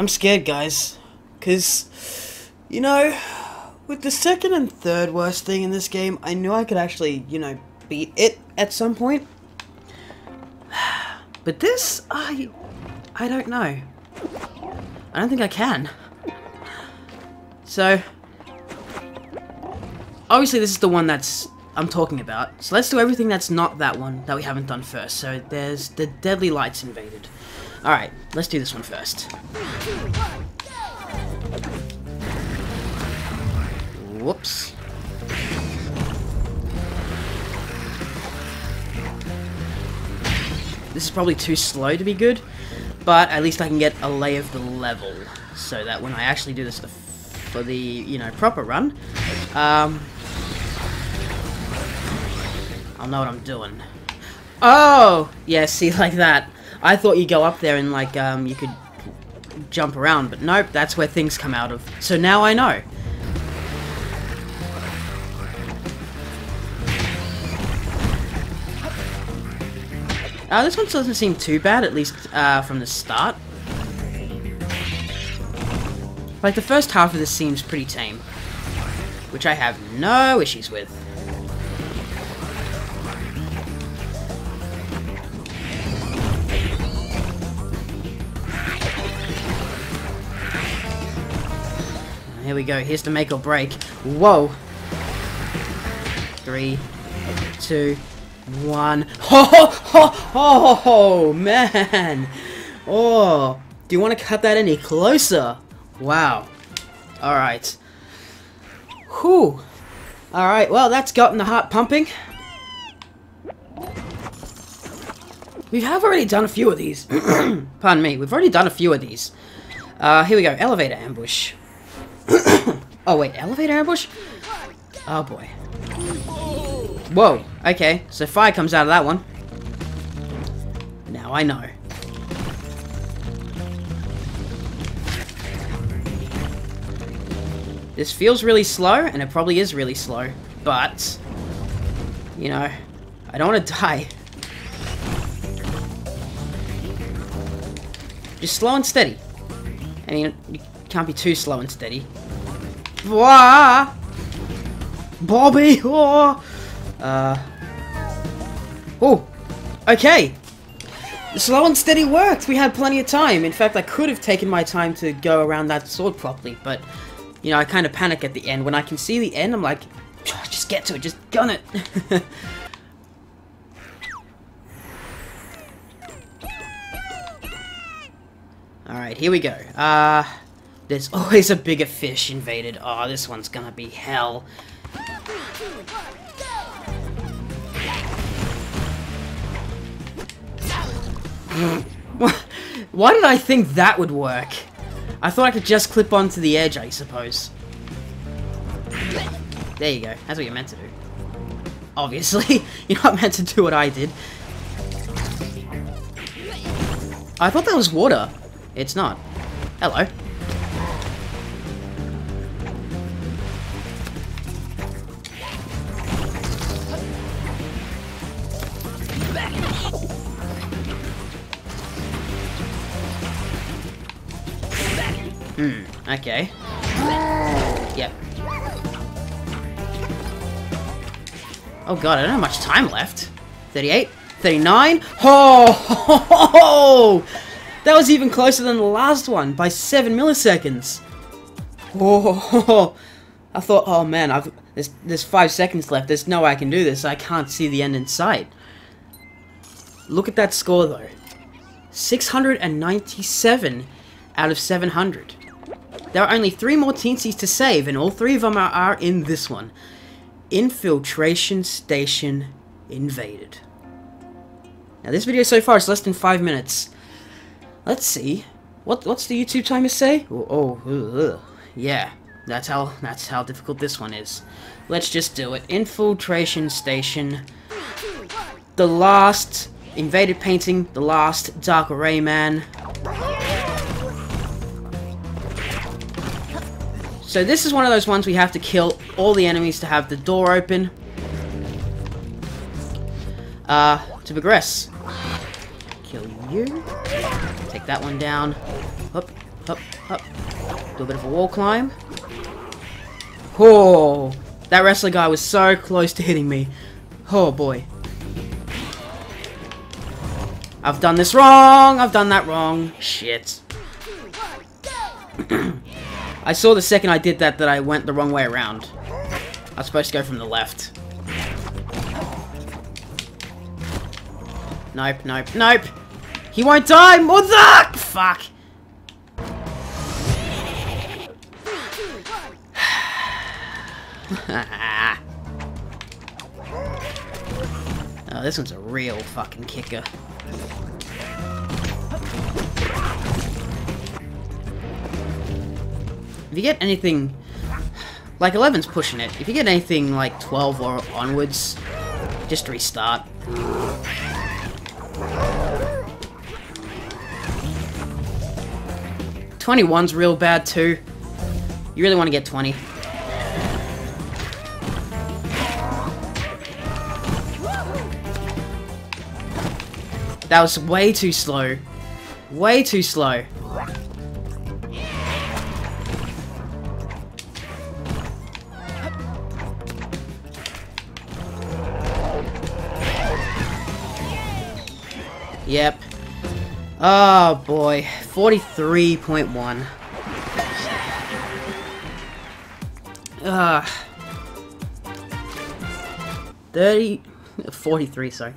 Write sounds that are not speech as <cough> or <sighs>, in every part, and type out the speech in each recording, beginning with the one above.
I'm scared, guys. Because, you know, with the second and third worst thing in this game, I knew I could actually, you know, beat it at some point. <sighs> But this, I... I don't know. I don't think I can. So... Obviously, this is the one that's I'm talking about. So let's do everything that's not that one that we haven't done first. So there's the Deadly Lights invaded. Alright, let's do this one first. Whoops. This is probably too slow to be good, but at least I can get a lay of the level, so that when I actually do this for the, you know, proper run, um, I'll know what I'm doing. Oh! Yeah, see, <laughs> like that. I thought you go up there and, like, um, you could jump around, but nope, that's where things come out of. So now I know. Uh, this one doesn't seem too bad, at least uh, from the start. Like, the first half of this seems pretty tame. Which I have no issues with. We go, here's the make or break. Whoa! Three, two, one. <laughs> Ho ho ho ho ho man! Oh, do you want to cut that any closer? Wow. Alright. Whew. Alright, well, that's gotten the heart pumping. We have already done a few of these. <clears throat> Pardon me, we've already done a few of these. Uh, here we go, elevator ambush. <coughs> oh wait, elevator ambush? Oh boy. Whoa, okay, so fire comes out of that one. Now I know. This feels really slow, and it probably is really slow, but, you know, I don't want to <laughs> die. Just slow and steady. I mean, can't be too slow and steady. Wah! Bobby! Oh! Uh. Oh! Okay! Slow and steady worked! We had plenty of time. In fact, I could have taken my time to go around that sword properly, but, you know, I kind of panic at the end. When I can see the end, I'm like, just get to it, just gun it! <laughs> Alright, here we go. Uh, there's <laughs> always a bigger fish invaded. Oh, this one's gonna be hell. <laughs> Why did I think that would work? I thought I could just clip onto the edge, I suppose. There you go. That's what you're meant to do. Obviously. <laughs> You're not meant to do what I did. I thought that was water. It's not. Hello. Okay. Yep. Oh god, I don't have much time left. 38? 39? Oh! Ho, ho, ho, that was even closer than the last one by 7 milliseconds. Oh, I thought, oh man, I've there's there's five seconds left. There's no way I can do this. I can't see the end in sight. Look at that score though. 697 out of 700. There are only three more teensies to save, and all three of them are, are in this one. Infiltration Station Invaded. Now this video so far is less than five minutes. Let's see. What what's the YouTube timer say? Oh, oh yeah. That's how that's how difficult this one is. Let's just do it. Infiltration station. The last invaded painting. The last Dark Rayman. So this is one of those ones we have to kill all the enemies to have the door open. Uh, to progress. Kill you. Take that one down. Up, up, up. Do a bit of a wall climb. Oh, that wrestler guy was so close to hitting me. Oh boy. I've done this wrong. I've done that wrong. Shit. I saw the second I did that that I went the wrong way around. I was supposed to go from the left. Nope, nope, nope. He won't die, mother! Fuck. <sighs> oh, this one's a real fucking kicker. If you get anything... Like, 11's pushing it. If you get anything like 12 or onwards, just restart. 21's real bad too. You really want to get 20. That was way too slow. Way too slow. Yep. Oh boy. 43.1. Uh, 30, 43, sorry.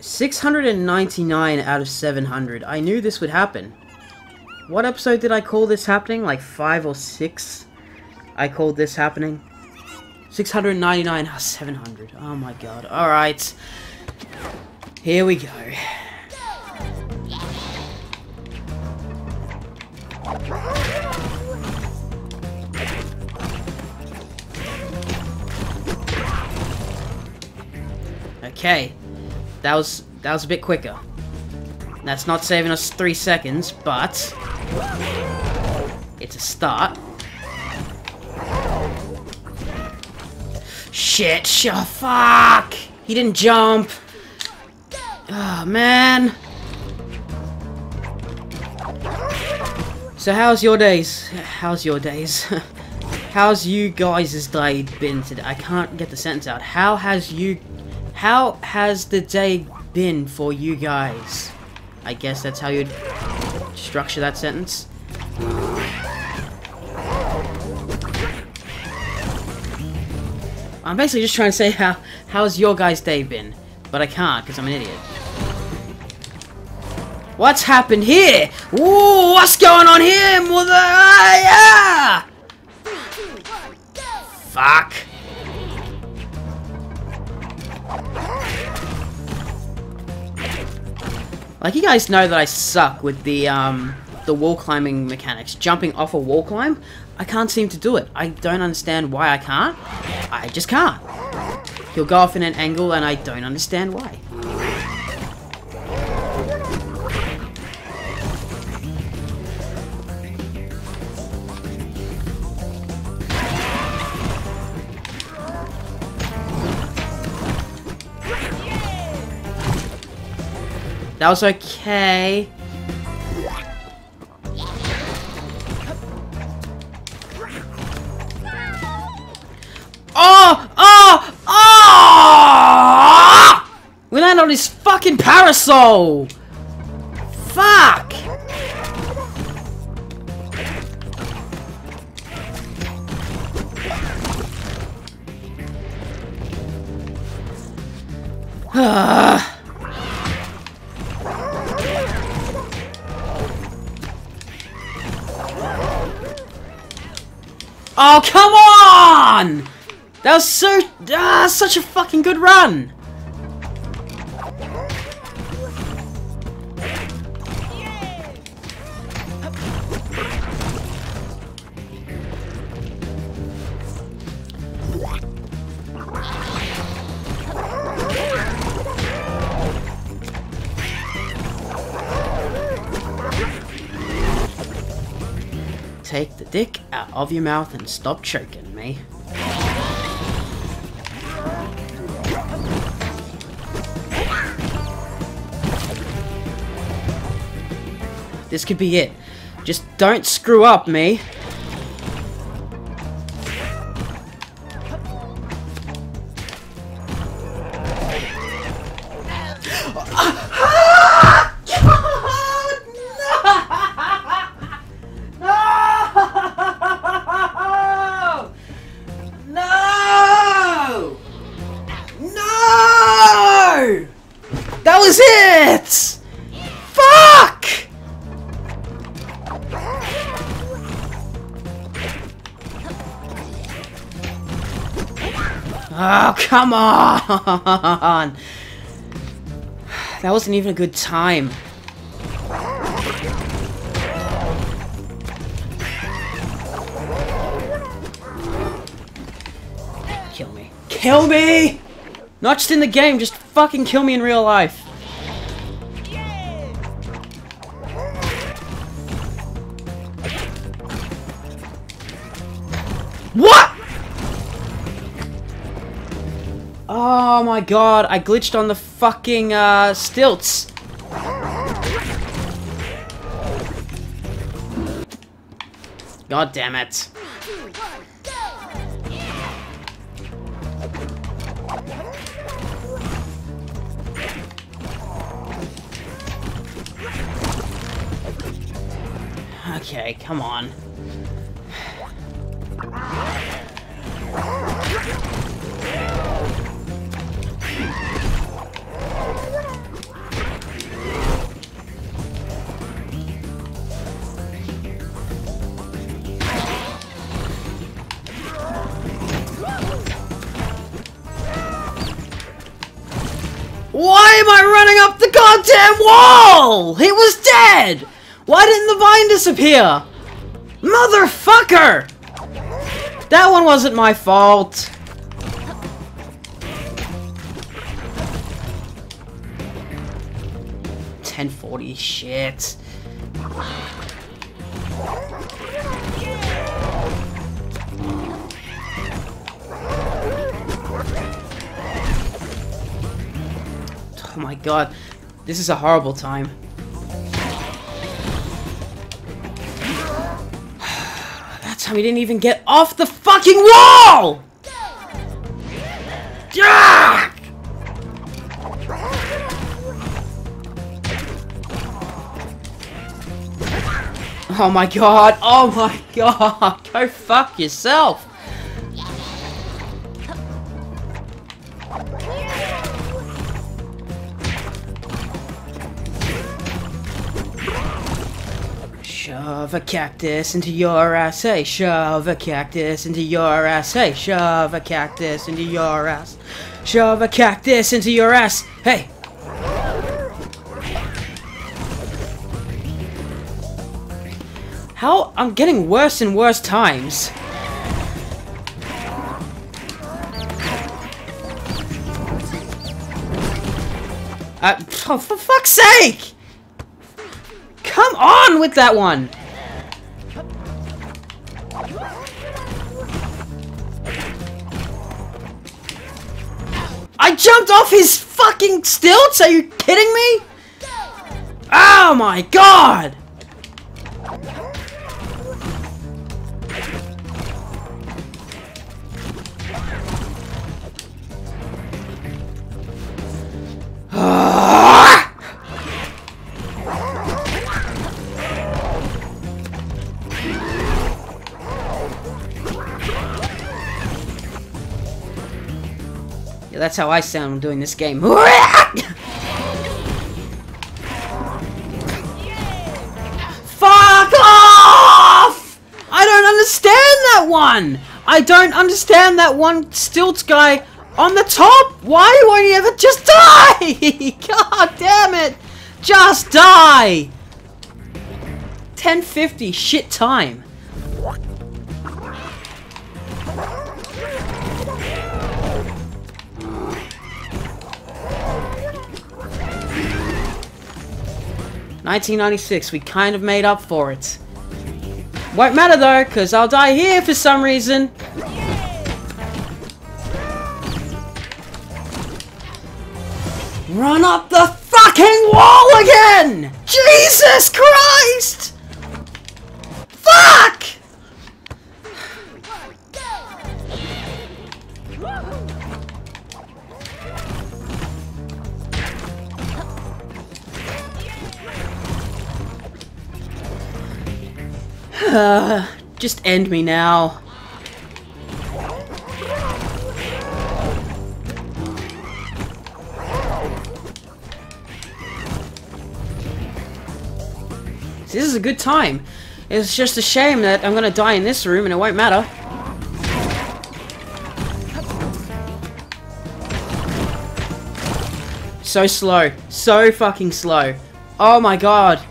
699 out of 700. I knew this would happen. What episode did I call this happening? Like 5 or 6? I called this happening. 699 out of 700. Oh my god. Alright. Here we go. Okay. That was that was a bit quicker. That's not saving us three seconds, but it's a start. Shit, oh, fuck! He didn't jump! Oh, man! So how's your days? How's your days? <laughs> how's you guys' day been today? I can't get the sentence out. How has you... How has the day been for you guys? I guess that's how you'd structure that sentence. I'm basically just trying to say how how's your guys' day been, but I can't because I'm an idiot. What's happened here? Ooh, what's going on here, mother? Ah, yeah! Fuck. Like, you guys know that I suck with the, um, the wall climbing mechanics. Jumping off a wall climb, I can't seem to do it. I don't understand why I can't. I just can't. He'll go off in an angle and I don't understand why. That was okay. Fucking parasol! Fuck! <sighs> Oh, come on! That was so... Ah, such a fucking good run! Out of your mouth and stop choking me. This could be it. Just don't screw up me. Come on! <sighs> That wasn't even a good time. Kill me. Kill me! Not just in the game, just fucking kill me in real life. My god, I glitched on the fucking uh, stilts. God damn it. Okay, come on. Am I running up the goddamn wall? It was dead! Why didn't the vine disappear? Motherfucker! That one wasn't my fault. Ten forty shit. Oh my god, this is a horrible time. <sighs> That time he didn't even get off the fucking wall! Yeah! Oh my god, oh my god, go fuck yourself! Shove a cactus into your ass, hey. Shove a cactus into your ass, hey. Shove a cactus into your ass. Shove a cactus into your ass, hey. How? I'm getting worse and worse times. Uh, oh, <laughs> for fuck's sake! Come on with that one! I jumped off his fucking stilts? Are you kidding me? Oh my god! That's how I sound doing this game. <laughs> Fuck off! I don't understand that one! I don't understand that one stilts guy on the top! Why won't he ever just die? <laughs> God damn it! Just die! 1050 shit time. Nineteen ninety six, we kind of made up for it. Won't matter though, cause I'll die here for some reason. Run up the fucking wall again! Jesus Christ! Uh, just end me now. This is a good time. It's just a shame that I'm gonna die in this room and it won't matter. So slow. So fucking slow. Oh my god.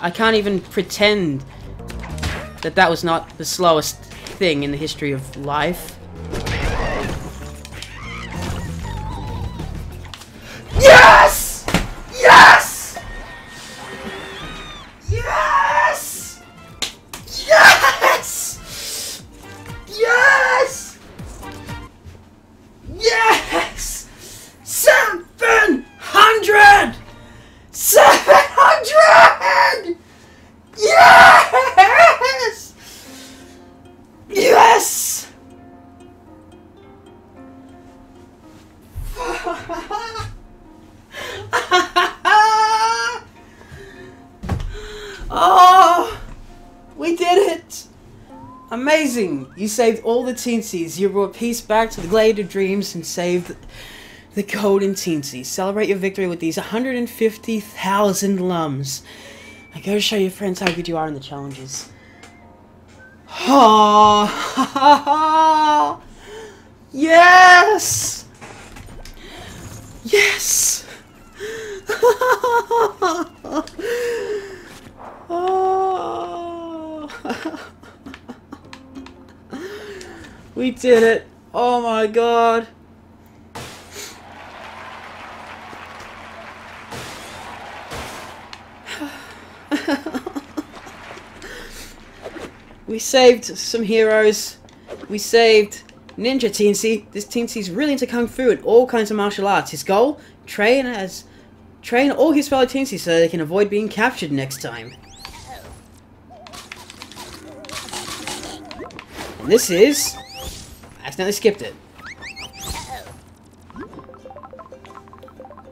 I can't even pretend that that was not the slowest thing in the history of life. Amazing! You saved all the teensies. You brought peace back to the Glade of Dreams and saved the Golden Teensies. Celebrate your victory with these 150,000 lums. I go show your friends how good you are in the challenges. Oh, <laughs> yes! Yes! <laughs> oh. <laughs> we did it! Oh my god! <sighs> we saved some heroes. We saved Ninja Teensy. This Teensy's really into Kung Fu and all kinds of martial arts. His goal? Train as train all his fellow Teensies so they can avoid being captured next time. And this is... Accidentally skipped it.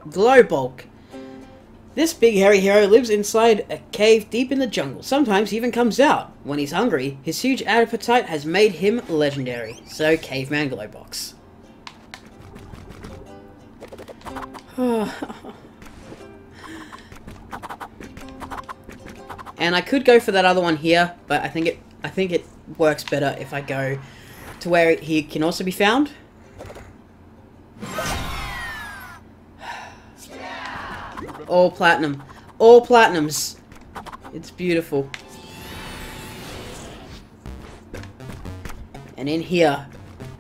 Globox. This big hairy hero lives inside a cave deep in the jungle. Sometimes he even comes out. When he's hungry, his huge appetite has made him legendary. So, Caveman Globox. <sighs> and I could go for that other one here, but I think it I think it works better if I go to where he can also be found. All platinum. All platinums. It's beautiful. And in here,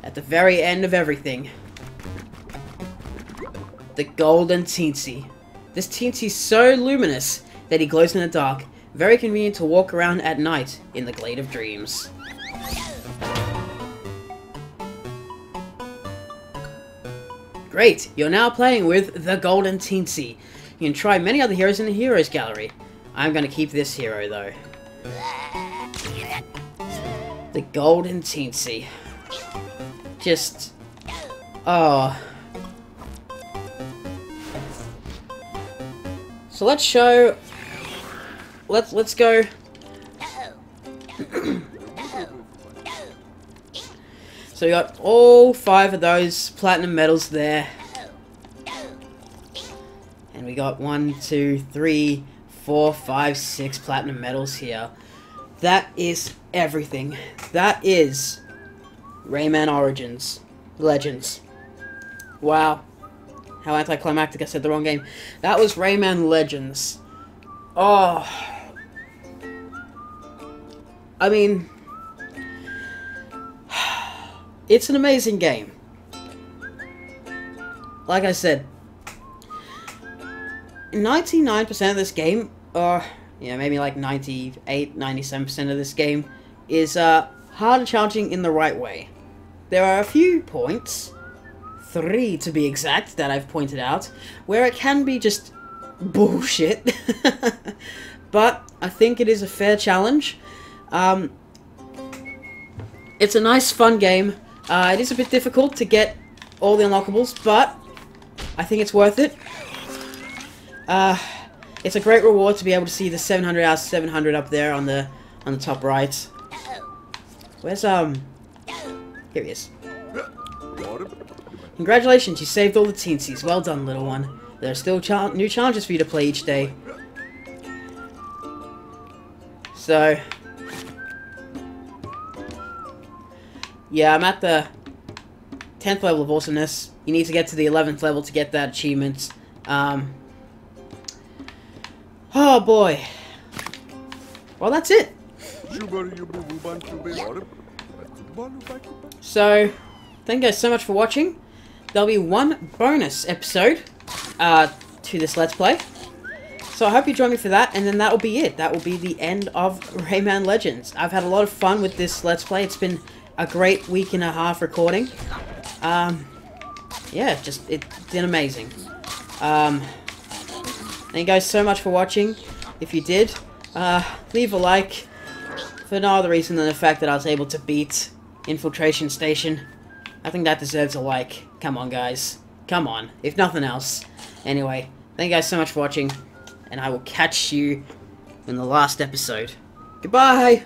at the very end of everything, the golden teensy. This teensy's so luminous that he glows in the dark. Very convenient to walk around at night in the Glade of Dreams. Great, you're now playing with the Golden Teensy. You can try many other heroes in the Heroes Gallery. I'm gonna keep this hero though. The Golden Teensy. Just... Oh... So let's show... Let's, let's go... <clears throat> so we got all five of those platinum medals there. And we got one, two, three, four, five, six platinum medals here. That is everything. That is Rayman Origins. Legends. Wow. How anticlimactic I said the wrong game. That was Rayman Legends. Oh. I mean... It's an amazing game. Like I said, 99% of this game, or yeah, maybe like 98, 97% of this game, is uh, hard and challenging in the right way. There are a few points three to be exact, that I've pointed out, where it can be just bullshit. <laughs> but I think it is a fair challenge. Um, it's a nice, fun game. Uh, it is a bit difficult to get all the unlockables, but I think it's worth it. Uh, it's a great reward to be able to see the 700 out of 700 up there on the on the top right. Where's, um... Here he is. Congratulations, you saved all the teensies. Well done, little one. There are still cha new challenges for you to play each day. So... Yeah, I'm at the 10th level of awesomeness. You need to get to the 11th level to get that achievement. Um... Oh, boy. Well, that's it. So, thank you guys so much for watching. There'll be one bonus episode uh, to this Let's Play. So I hope you join me for that, and then that will be it. That will be the end of Rayman Legends. I've had a lot of fun with this Let's Play. It's been a great week and a half recording. Um, yeah, just, it's been amazing. Um, thank you guys so much for watching. If you did, uh, leave a like for no other reason than the fact that I was able to beat Infiltration Station. I think that deserves a like. Come on, guys. Come on. If nothing else. Anyway, thank you guys so much for watching, and I will catch you in the last episode. Goodbye!